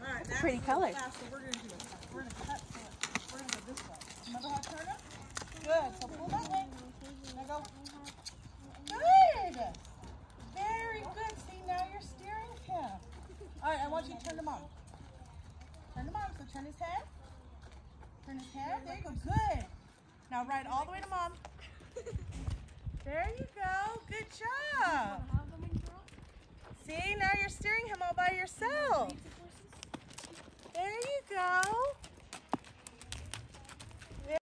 Right, it's pretty color. Fast, so we're going to do it. We're going to cut so We're going to go this way. Remember how to turn it? Good. So pull that way. Now go. Good. Very good. See, now you're steering him. All right, I want you to turn him on. Turn him on. So turn his head. Turn his head. There you go. Good. Now ride all the way to mom. There you go. Good job. See, now you're steering him all by yourself.